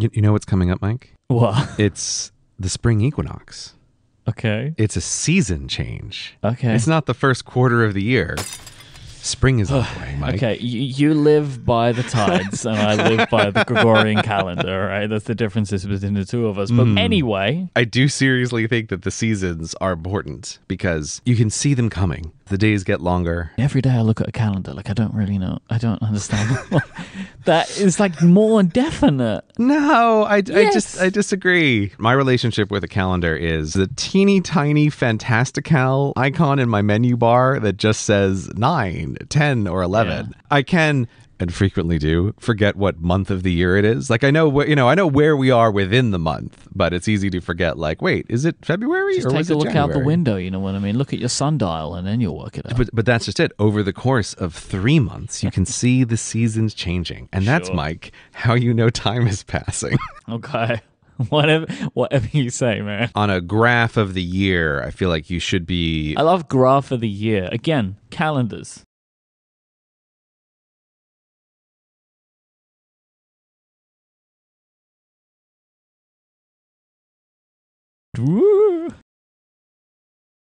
You, you know what's coming up, Myke? What? It's the spring equinox. Okay. It's a season change. Okay. It's not the first quarter of the year. Spring is on the way, Myke. Okay, you, you live by the tides and I live by the Gregorian calendar, right? That's the differences between the two of us. But hmm. anyway, I do seriously think that the seasons are important because you can see them coming. The days get longer. every day I look at a calendar, like I don't really know. I don't understand. that is like more definite. No, I, I just I disagree. My relationship with a calendar is the teeny tiny fantastical icon in my menu bar that just says 9, 10 or 11. I can and frequently do forget what month of the year it is. Like I know wh- you know, I know where we are within the month, but it's easy to forget like, wait, is it February Just or take a look out the window, you know what I mean? Look at your sundial and then you'll work it out. But but that's just it. Over the course of 3 months, you can see the seasons changing. And that's Sure. Myke how you know time is passing. okay. Whatever whatever you say, man. on a graph of the year, I feel like you should be I love graph of the year. Again, calendars. du?